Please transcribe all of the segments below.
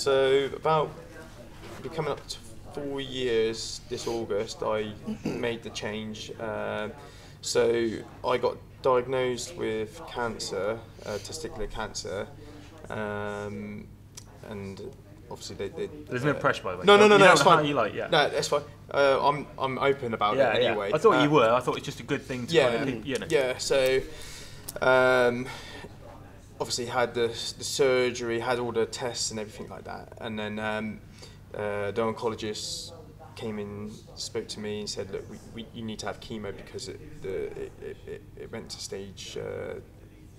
So about be coming up to four years this August. I made the change. Um so I got diagnosed with cancer, uh, testicular cancer, um, and obviously they. they There's no uh, pressure, by the way. No, no, no, You no. don't It's how fine. you like, yeah. No, that's fine. Uh, I'm I'm open about yeah, it yeah. anyway. I thought Uh, you were. I thought it's just a good thing to yeah, kind of, you know. yeah. So, um, obviously had the the surgery, had all the tests and everything like that, and then um, uh, the oncologist came in, spoke to me, and said, "Look, we, we, you need to have chemo because it the it, it, it, went to stage uh,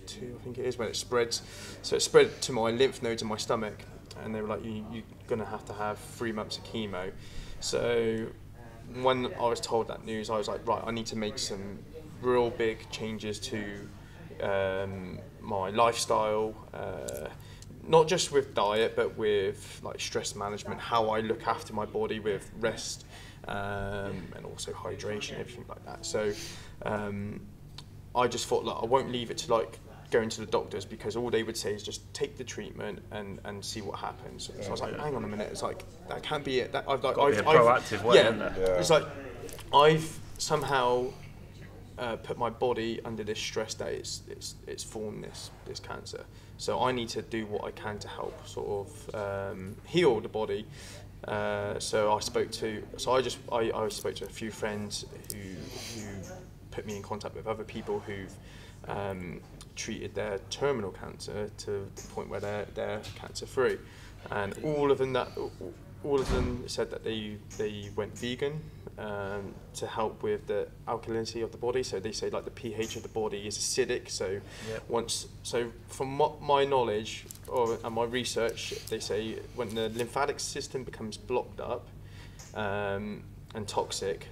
two, I think it is, when it spreads. So it spread to my lymph nodes in my stomach, and they were like, you, you're gonna have to have three months of chemo. So when I was told that news, I was like, right, I need to make some real big changes to um, my lifestyle, uh, not just with diet, but with like stress management, how I look after my body with rest um, and also hydration, everything like that. So um, I just thought, like, I won't leave it to like going to the doctors because all they would say is just take the treatment and, and see what happens. So I was like, hang on a minute, it's like that can't be it. That I've like Gotta be I've, a I've- proactive way, yeah, isn't there? Yeah. it's like I've somehow uh, put my body under this stress that it's it's it's formed this this cancer. So I need to do what I can to help sort of um, heal the body. Uh, so I spoke to so I just I, I spoke to a few friends who who put me in contact with other people who've um, treated their terminal cancer to the point where they're they're cancer free, and all of them that all of them said that they they went vegan um, to help with the alkalinity of the body. So they say like the pH of the body is acidic. So Yep. once so from what my knowledge or and my research, they say when the lymphatic system becomes blocked up um, and toxic,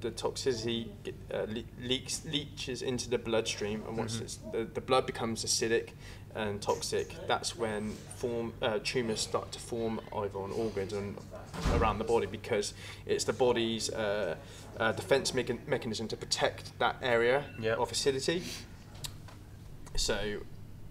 the toxicity uh, le- leaks leaches into the bloodstream, and once it's, the, the blood becomes acidic and toxic, that's when form uh, tumors start to form either on organs and around the body because it's the body's uh, uh, defense mechan- mechanism to protect that area Yeah. of acidity. So,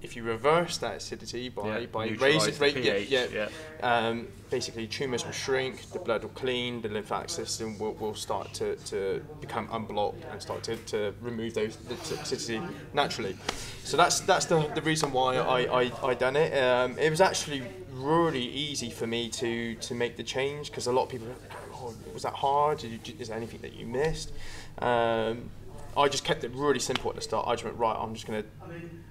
if you reverse that acidity by Yeah, by raising the rate, yeah, pH, yeah, yeah. um, basically tumours will shrink, the blood will clean, the lymphatic system will, will start to, to become unblocked and start to, to remove those the toxicity naturally. So that's that's the, the reason why I, I, I done it. Um, it was actually really easy for me to, to make the change because a lot of people, oh, was that hard? Did you, is there anything that you missed? Um, I just kept it really simple at the start. I just went right. I'm just gonna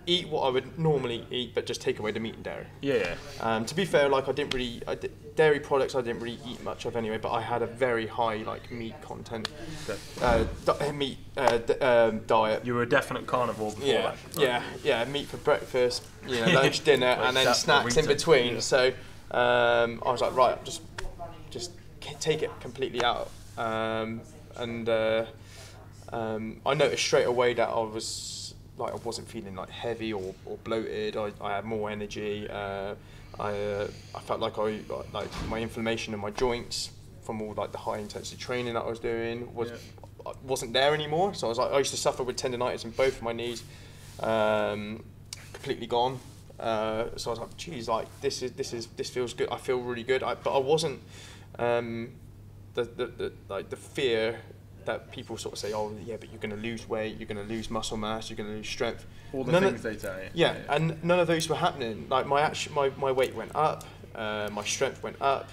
eat what I would normally eat, but just take away the meat and dairy. Yeah, yeah. Um, to be fair, like I didn't really I di- dairy products I didn't really eat much of anyway, but I had a very high like meat content, uh, di- meat uh, d- um, diet. You were a definite carnivore before Yeah, that. yeah, yeah. Meat for breakfast, you know, lunch, dinner, and then snacks in between. Yeah. So um, I was like, right, just just take it completely out. Um, and uh, um, I noticed straight away that I was like I wasn't feeling like heavy or, or bloated. I, I had more energy. Uh, I uh, I felt like I like my inflammation in my joints from all like the high intensity training that I was doing was Yeah. wasn't there anymore. So I was like I used to suffer with tendonitis in both of my knees, um, completely gone. Uh, so I was like, geez, like this is this is this feels good. I feel really good. I, but I wasn't um, the, the, the like the fear that people sort of say, oh yeah, but you're going to lose weight, you're going to lose muscle mass, you're going to lose strength. All the None of- things they tell you. yeah, and none of those were happening. Like my my, my weight went up, uh, my strength went up,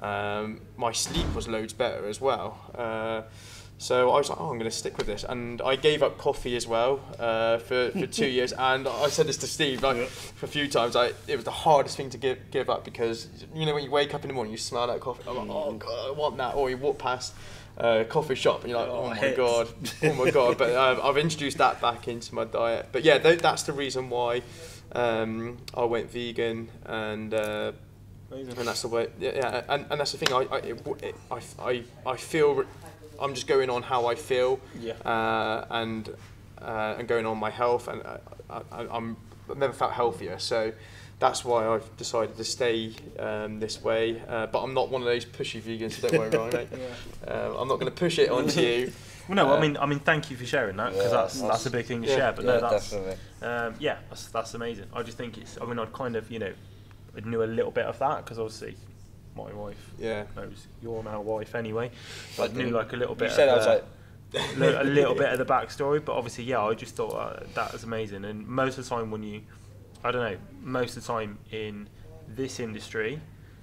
um, my sleep was loads better as well. Uh, so I was like, oh, I'm going to stick with this, and I gave up coffee as well uh, for, for two years. And I said this to Steve like for a few times. I it was the hardest thing to give give up because you know when you wake up in the morning, you smell that coffee. I'm like, oh god, I want that. Or you walk past. A coffee shop and you're like, oh, Oh, my hits. god, oh my god! But um, I've introduced that back into my diet. But yeah, th- that's the reason why um, I went vegan, and uh, and that's the way. Yeah, yeah and, and that's the thing. I I, it, it, I, I, I feel re- I'm just going on how I feel, Yeah. uh, and uh, and going on my health, and uh, I, I, I'm I've never felt healthier. So that's why I've decided to stay um, this way. Uh, but I'm not one of those pushy vegans. So don't worry, Ryan. mate. Um, I'm not going to push it onto you. Well, no, I Uh, mean, I mean, thank you for sharing that because Yeah, that's, that's that's- a big thing to yeah, share. But yeah, no, that's um, yeah, that's, that's amazing. I just think it's. I mean, I'd kind of you know knew a little bit of that because obviously my wife Yeah. knows your now wife anyway. So I knew like a little bit. You said of I was the- like, a little bit of the backstory, but obviously, yeah, I just thought uh, that was amazing. And most of the time, when you, I don't know, most of the time in this industry,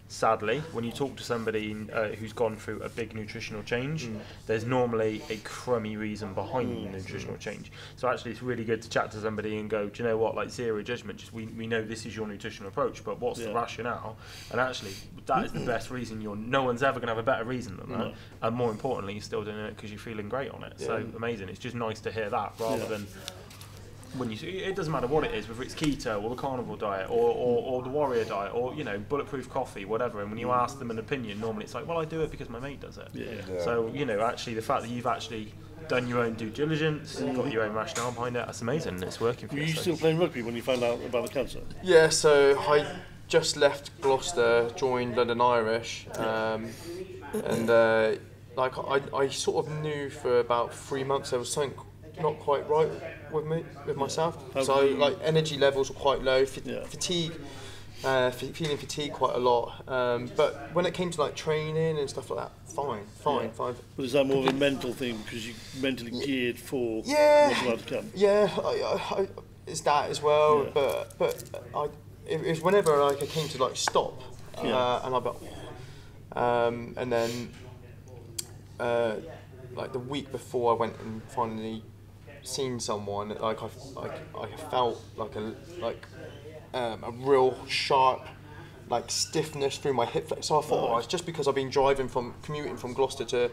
sadly, when you talk to somebody uh, who's gone through a big nutritional change, mm. there's normally a crummy reason behind mm. the nutritional change. So actually, it's really good to chat to somebody and go, do you know what, like zero judgment. Just we, we know this is your nutritional approach, but what's the rationale? And actually, that is the best reason. You're no one's ever going to have a better reason than that. No. And more importantly, you're still doing it because you're feeling great on it. So amazing. It's just nice to hear that rather Yeah. than when you. It doesn't matter what it is, whether it's keto or the carnivore diet or, or, or the warrior diet or you know bulletproof coffee, whatever. And when you ask them an opinion, normally it's like, well, I do it because my mate does it. Yeah. Yeah. So you know, actually, the fact that you've actually done your own due diligence, got your own rationale behind it, that's amazing. It's working for Were you. you so- still playing rugby when you found out about the cancer? Yeah, so I just left Gloucester, joined London Irish, um, and uh, like I, I sort of knew for about three months there was something not quite right with me, with myself. How So like energy levels were quite low, fa- Yeah. fatigue. Uh, f- feeling fatigue quite a lot, um, but when it came to like training and stuff like that, fine, fine, Yeah. fine. Was that more of a mental thing because you're mentally geared for Yeah. what's about? Yeah, I, I, I, it's that as well. Yeah. But but I, it, it was whenever like I came to like stop, Yeah. uh, and I but, um, and then uh, like the week before I went and finally seen someone, like I like I felt like a like um, a real sharp. Like stiffness through my hip flex. So I thought, oh, it's just because I've been driving from commuting from Gloucester to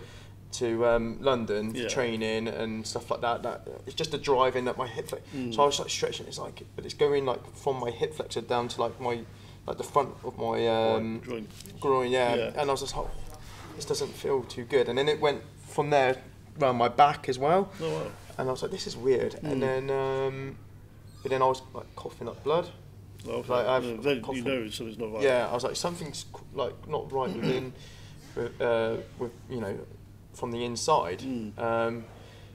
to um, London Yeah. for training and stuff like that. That it's just a driving at my hip flex. So I was like stretching. It's like, but it's going like from my hip flexor down to like my like the front of my um, Joint. groin. Yeah. Yeah. and I was just like, oh, this doesn't feel too good. And then it went from there around my back as well. Oh wow. And I was like, this is weird. Mm. And then, um, but then I was like coughing up blood. Okay. Like, I've Yeah, then got you know something's not right. Yeah, I was like, something's like not right within, with, uh, with you know, from the inside. Mm. Um,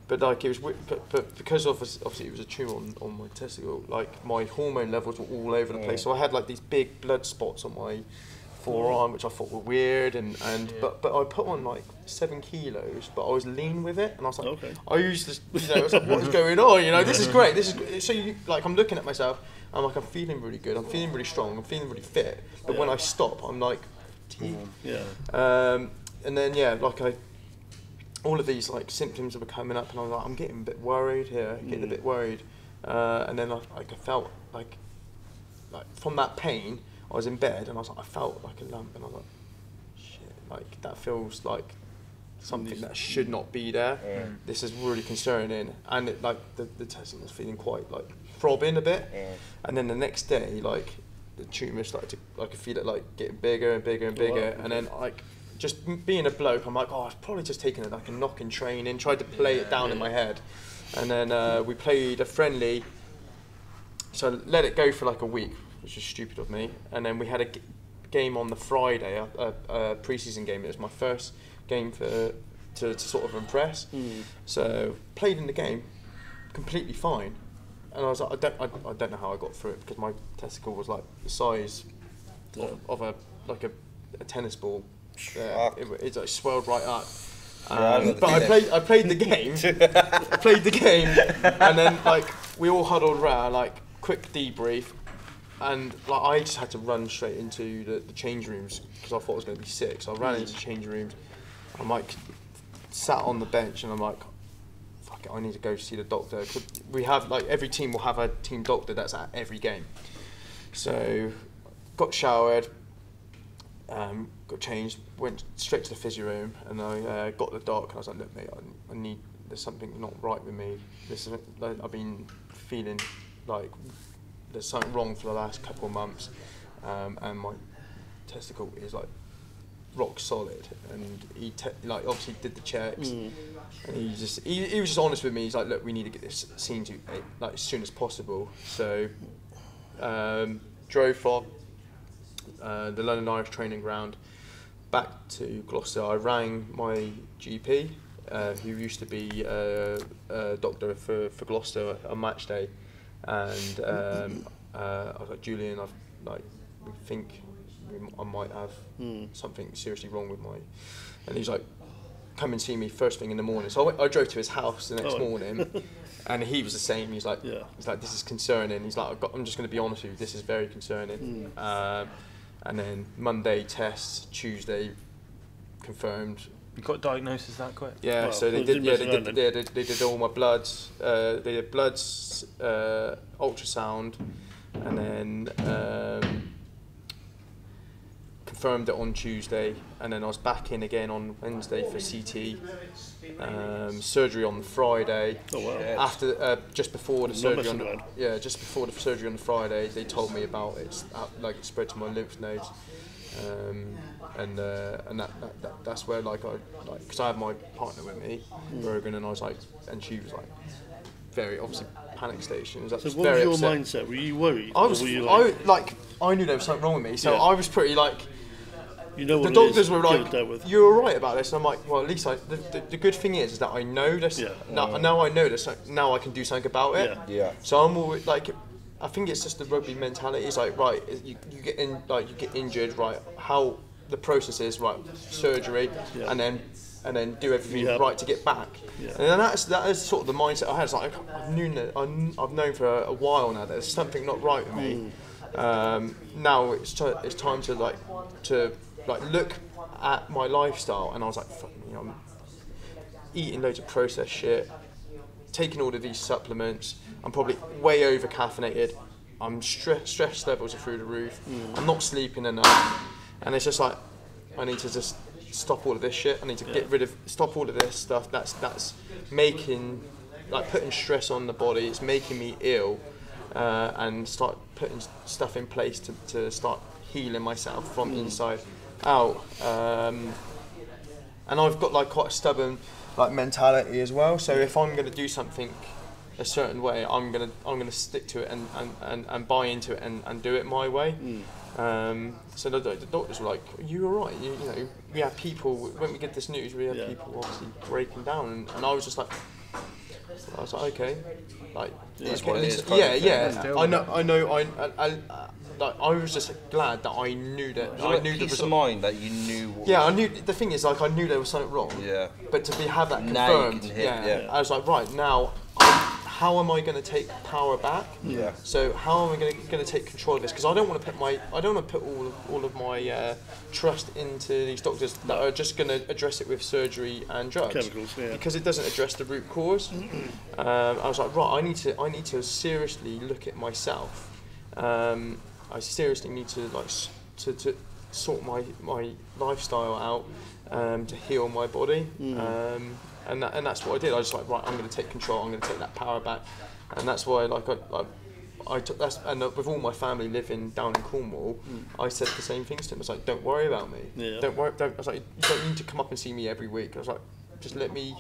but like it was, but, but because of obviously it was a tumor on, on my testicle, like my hormone levels were all over the place. So I had like these big blood spots on my forearm, which I thought were weird, and and but but I put on like seven kilos, but I was lean with it, and I was like, Okay. I used this, you know, I was like, what is going on? You know, this is great. This is great. so you like I'm looking at myself. I'm like I'm feeling really good. I'm feeling really strong. I'm feeling really fit. But when I stop, I'm like. Yeah. Um, and then yeah, like I, all of these like symptoms were coming up, and I'm like, I'm getting a bit worried here, getting a Mm. bit worried. Uh, and then I, like I felt like, like from that pain, I was in bed, and I was like, I felt like a lump, and I was like, shit, like that feels like something that should not be there. Yeah. This is really concerning, and it, like the the testing was feeling quite like throbbing a bit. Yeah. And then the next day, like the tumour started to, I could feel it like getting bigger and bigger and Oh, wow, bigger. okay. And then like just being a bloke, I'm like, oh, I've probably just taken it like a knock in training, tried to play it down in my head. And then uh, we played a friendly, so I let it go for like a week, which is stupid of me. And then we had a g- game on the Friday, a, a, a pre-season game. It was my first game for to, to sort of impress. Mm. So played in the game, completely fine, and I was like, I don't, I, I don't know how I got through it because my testicle was like the size of, of a like a, a tennis ball. Uh, it, like swelled right up. Um, but I played, I played the game, I played the game, and then like we all huddled around, like quick debrief, and like I just had to run straight into the, the change rooms because I thought it was going to be sick. So I ran into change rooms. I'm like sat on the bench, and I'm like, fuck it, I need to go see the doctor. we have like every team will have a team doctor that's at every game. So got showered, um, got changed, went straight to the physio room, and I uh, got the doc, and I was like, look, mate, I, I need. There's something not right with me. This is, like, I've been feeling like there's something wrong for the last couple of months, um, and my testicle is like rock solid. And he like obviously did the checks, Mm. and he just he, he was just honest with me. He's like, look, we need to get this seen to eh, like as soon as possible. So um, drove from uh, the London Irish training ground back to Gloucester. I rang my GP, uh, who used to be uh, a doctor for, for Gloucester on match day, and um, uh, I was like, Julian, I've like we think we, I might have Hmm. something seriously wrong with my. And he's like, come and see me first thing in the morning. So I, went, I drove to his house the next Oh. morning, and he was the same. He's like, Yeah. he's like, this is concerning. He's like, I've got, I'm just going to be honest with you. This is very concerning. Um, and then Monday tests, Tuesday confirmed. You got diagnosis that quick? Yeah, Well, so they did. Yeah, didn't they did. around Yeah, they, they did all my bloods. Uh, they did bloods, uh, ultrasound, and then um, confirmed it on Tuesday. And then I was back in again on Wednesday for CT. Um, surgery on Friday. Oh wow. After uh, just before the Not surgery on the, yeah just before the surgery on the Friday, they told me about it. uh, Like it spread to my lymph nodes. Um, and uh, and that, that, that that's where like I like because I had my partner with me, Mm. Rogan, and I was like, and she was like, very obviously panic station. Was So what very was your upset. mindset? Were you worried? I was were you I like, like I knew there was something wrong with me, so Yeah. I was pretty like you know the what it is, doctors were get like, "You're all right about this," and I'm like, "Well, at least I." The, the, the good thing is, is that I know this. Yeah. Now, now I know this. Now I can do something about it. Yeah. Yeah. So I'm always like, I think it's just the rugby mentality. It's like, right, you, you get in, like you get injured, right? How the process is, right? Surgery, Yeah. and then and then do everything Yeah. right to get back. Yeah. And then that's that is sort of the mindset I had. It's like I've known that I've known for a, a while now that there's something not right with me. Mm. Um, now it's t- it's time to like to like look at my lifestyle, and I was like, fuck, you know, I'm eating loads of processed shit, taking all of these supplements. I'm probably way over caffeinated. I'm stress stress levels are through the roof. I'm not sleeping enough, and it's just like I need to just stop all of this shit. I need to get rid of stop all of this stuff. That's that's making like putting stress on the body. It's making me ill, uh, and start putting stuff in place to, to start healing myself from inside out. Um, and I've got like quite a stubborn like mentality as well. So if I'm going to do something a certain way, I'm gonna I'm gonna stick to it and, and, and, and buy into it and, and do it my way. Um, so the, the doctors were like, "You all right? You, you know, we had people when we get this news, we had Yeah. people obviously breaking down, and, and I was just like, I was like, okay, like It's okay, what it and is it's- kind yeah, yeah. I know. I know, I, I, I, like, I was just glad that I knew that Was I there knew a the peace result. of mind that you knew. What Yeah, I knew. The thing is, like, I knew there was something wrong. Yeah. But to be have that Now you confirmed, can hit, yeah, yeah. I was like, right now, I, how am I going to take power back? Yeah. So how am I going to, going to take control of this? Because I don't want to put my, I don't want to put all of, all of my uh, trust into these doctors that are just going to address it with surgery and drugs. Chemicals, yeah. Because it doesn't address the root cause. um, I was like, right, I need to, I need to seriously look at myself. Um, I seriously need to like to, to sort my my lifestyle out um, to heal my body. Um, and that, and that's what I did. I was like, right, I'm going to take control. I'm going to take that power back, and that's why like I. I I took that's and uh, with all my family living down in Cornwall, I said the same things to him. I was like, "Don't worry about me. Yeah. Don't worry. Don't." I was like, "You don't need to come up and see me every week." I was like, "Just let me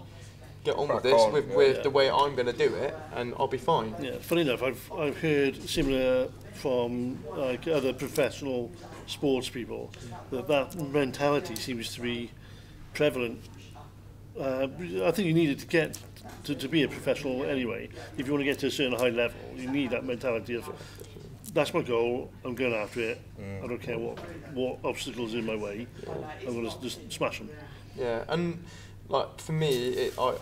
get on with this on, with, yeah, with yeah. the way I'm going to do it, and I'll be fine. Yeah, funny enough, I've I've heard similar from like other professional sports people that that mentality seems to be prevalent. Uh, I think you needed to get to, to be a professional anyway. If you want to get to a certain high level, you need that mentality of that's my goal. I'm going after it. Mm. I don't care what what obstacles in my way. I'm going to just smash them. Yeah, and like for me, it, I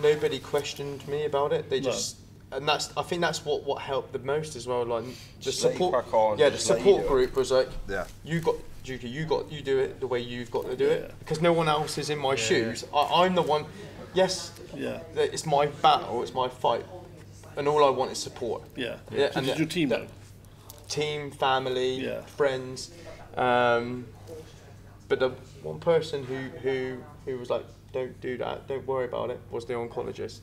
nobody questioned me about it. They No. just and that's I think that's what what helped the most as well. Like the Just support, crack on, yeah, the just let you support group was like, Yeah. you got Dukey, you got you do it the way you've got to do Yeah. it because no one else is in my shoes. I, I'm the one. Yes, Yeah. it's my battle, it's my fight, and all I want is support. Yeah. Yeah, so and did your team that- know? team, family, Yeah. friends. Um, but the one person who, who who was like, "Don't do that. Don't worry about it," was the oncologist.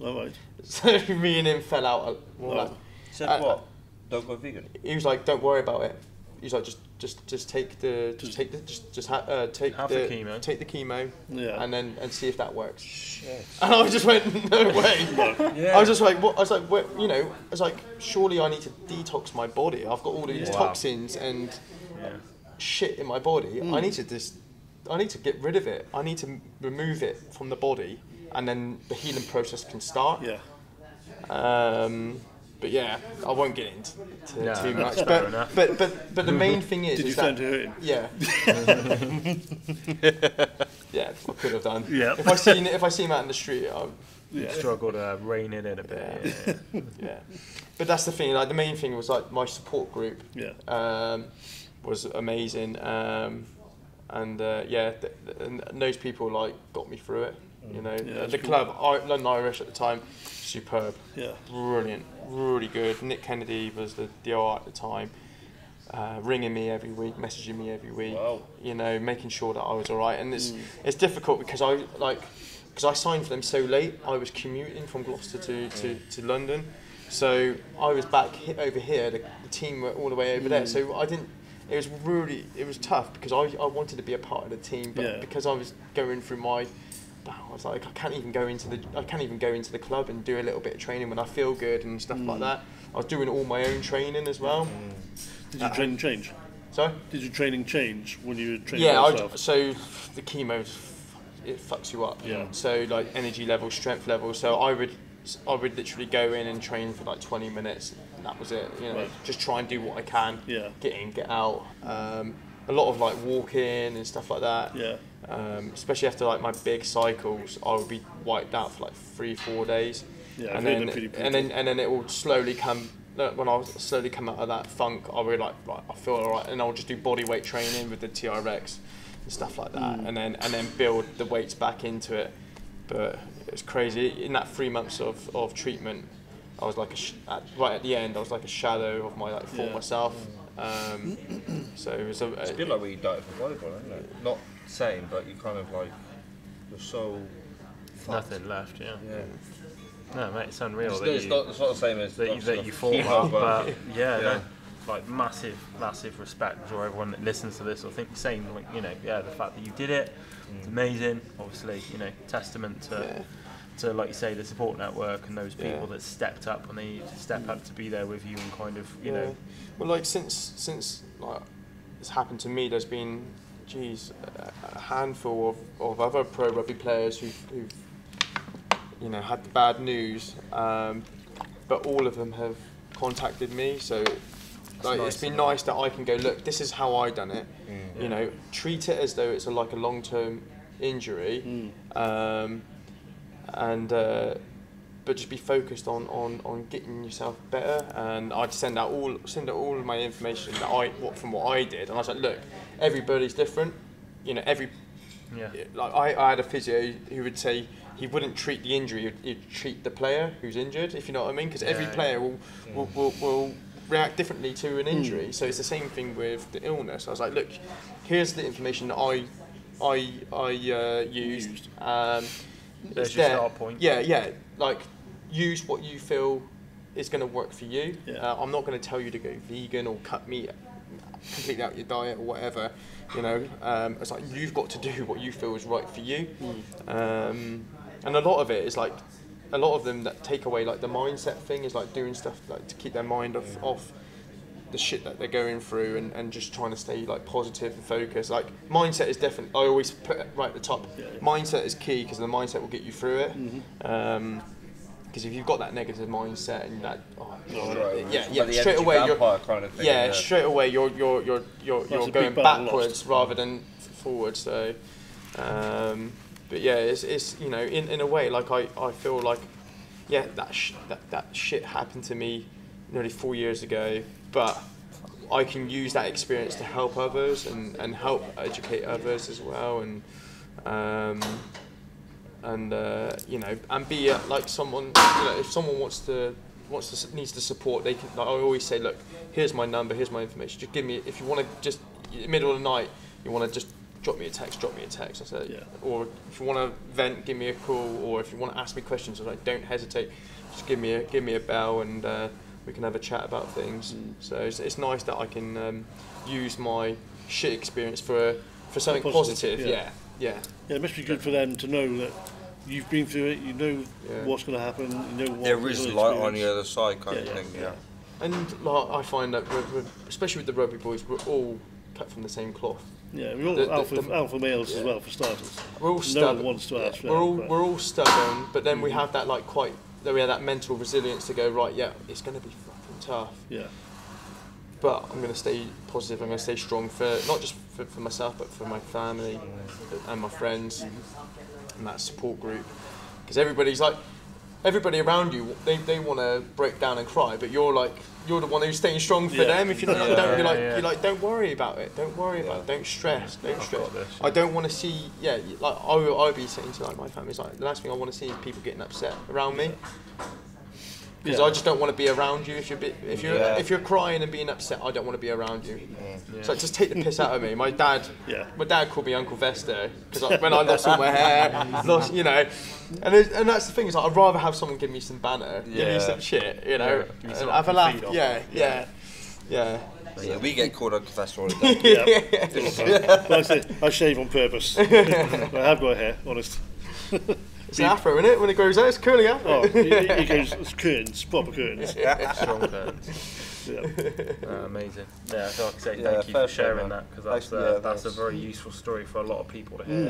All right. So me and him fell out. a- well, like, Said uh, what? Don't go vegan. He was like, "Don't worry about it." He's like, "Just just just take the just take the just just ha- uh, take Have the chemo. take the chemo, Yeah. and then and see if that works." Shit. And I just went, "No way." Yeah. I was just like, what? I was like, what, you know, I was like, surely I need to detox my body. I've got all these Wow. toxins and shit in my body. I need to just, I need to get rid of it. I need to remove it from the body, and then the healing process can start. Yeah. Um, but yeah, I won't get into No, too much. fair But, but but but the main thing is, Did you is send that, her in? yeah. yeah, I could have done. Yeah. If I seen if I see him out in the street, I'll, Yeah. Struggle to rein it in a bit. Yeah. yeah. But that's the thing. Like the main thing was like my support group. Yeah. um, was amazing. Um, and uh, yeah, th- and those people like got me through it. You know, Yeah, the cool. club, I, London Irish at the time, superb, Yeah. brilliant, really good. Nick Kennedy was the DOR at the time, uh, ringing me every week, messaging me every week. Wow. You know, making sure that I was all right. And Mm. it's it's difficult because I like because I signed for them so late. I was commuting from Gloucester to, to, to London, so I was back over here. The, the team were all the way over Mm. there, so I didn't. It was really it was tough because I, I wanted to be a part of the team, but Yeah. because I was going through my I was like, I can't even go into the, I can't even go into the club and do a little bit of training when I feel good and stuff Mm. like that. I was doing all my own training as well. Did your training change? So Did your training change when you were training yeah, I, so the chemo, it fucks you up. Yeah. So like energy level, strength level. So I would, I would literally go in and train for like 20 minutes. And that was it. You know, Right. just try and do what I can. Yeah. Get in, get out. Um, a lot of like walking and stuff like that. Yeah. Um, especially after like my big cycles, I would be wiped out for like three, four days. Yeah, and then, and then and then it will slowly come. When I slowly come out of that funk, I'll be like, right, I feel alright, and I'll just do body weight training with the TRX and stuff like that, Mm. and then and then build the weights back into it. But it was crazy. In that three months of, of treatment, I was like a sh- at, right at the end. I was like a shadow of my like former Yeah. self. Um, so it was a, It's a bit like when you dieted for volleyball, isn't it? Not same, but you kind of like you're so fucked. Nothing left. Yeah. Yeah. No, mate, it's unreal It's, that it's you not, it's not the same as that you, obviously that you the fought but yeah, yeah. No, like massive, massive respect for everyone that listens to this. I think the same, like you know, yeah, the fact that you did it, it's amazing. Obviously, you know, testament to. Yeah. To like you say, the support network and those people Yeah. that stepped up when they needed to step up to be there with you and kind of, you Yeah. know, Well, like since since like it's happened to me, there's been, geez, a, a handful of, of other pro rugby players who've, who've you know had the bad news, um, but all of them have contacted me. So like, nice, it's been isn't it? nice that I can go look. This is how I done it. You know, treat it as though it's a, like a long term injury. Um, and uh, but just be focused on, on, on getting yourself better. And I'd send out all send out all of my information that I what from what I did, and I was like, look, everybody's different. You know, every yeah, like I, I had a physio who would say he wouldn't treat the injury, he'd, he'd treat the player who's injured. If you know what I mean, because every Yeah, yeah. player will, will, will will react differently to an injury. So it's the same thing with the illness. I was like, look, here's the information that I I I uh, used. Used. Um, There's it's your there. start point. Yeah, yeah. Like use what you feel is going to work for you. Yeah. Uh, I'm not going to tell you to go vegan or cut meat completely out your diet or whatever. You know, um, it's like you've got to do what you feel is right for you. Um, and a lot of it is like a lot of them that take away like the mindset thing is like doing stuff like to keep their mind off off the shit that they're going through and, and just trying to stay like positive and focused. Like mindset is definitely I always put it right at the top. Yeah. Mindset is key because the mindset will get you through it. Mm-hmm. Um, because if you've got that negative mindset and that, oh, Right. yeah, yeah, the straight away you're, kind of thing, yeah, yeah. straight away you're you're you're you're, you're going backwards lost. rather than forward. So, um, but yeah, it's, it's you know in, in a way like I, I feel like yeah that sh- that that shit happened to me nearly four years ago, but I can use that experience to help others and, and help educate others as well and um, and uh, you know and be uh, like someone you know if someone wants to wants to needs to support they can like I always say look here's my number here's my information just give me if you want to just in the middle of the night you want to just drop me a text drop me a text I said Yeah. or if you want to vent give me a call or if you want to ask me questions I like don't hesitate just give me a give me a bell and uh, we can have a chat about things mm. so it's, it's nice that I can um, use my shit experience for uh, for something positive, positive, yeah. yeah yeah Yeah, it must be good for them to know that you've been through it, you know Yeah. what's going to happen, you know what There is you'll light on the other side kind Yeah, of yeah, thing, yeah. And like, I find that, we're, we're, especially with the rugby boys, we're all cut from the same cloth. Yeah, we're all The- the- alpha, the- alpha males as well, for starters. We're all stubborn. No one wants to ask for we're all we're all stubborn, but then we mm. have that like quite that we had that mental resilience to go right. Yeah, it's going to be fucking tough, Yeah. but I'm going to stay positive. I'm going to stay strong for not just for, for myself, but for my family and my friends and that support group. Because everybody's like, everybody around you, they, they want to break down and cry, but you're like, you're the one who's staying strong for Yeah. them. If you're not, Yeah, don't, you're like, yeah. you're like, don't worry about it. Don't worry about it. Don't stress. Don't stress. got this. I don't want to see, yeah, like I would, I would be saying to like my family, like the last thing I want to see is people getting upset around me. Because Yeah. I just don't want to be around you if you're bit, if you're Yeah. if you're crying and being upset. I don't want to be around you. So just take the piss out of me. My dad, Yeah. my dad called me Uncle Fester because when I lost all my hair, lost, you know, and there's- and that's the thing is like, I'd rather have someone give me some banner, give me some shit, you know, yeah. and have a to laugh. feed off Yeah, yeah, yeah. Yeah, we get called Uncle Fester all the time. Yeah. But I, say, I shave on purpose. I have got hair, honest. It's an afro, isn't it? When it grows out, it's curly afro. Oh, it, it goes it's curtains, proper curtains. Strong curtains. Yeah. Uh, amazing. Yeah, so like I say, Yeah, thank you for sharing man. that because that's, Thanks, uh, yeah, that's a very useful story for a lot of people to hear.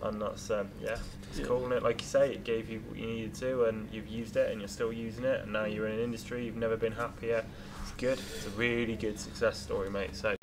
Yeah. And that's um, yeah, it's cool. And it, like you say, it gave you what you needed to, and you've used it, and you're still using it, and now you're in an industry you've never been happier. It's good. It's a really good success story, mate. So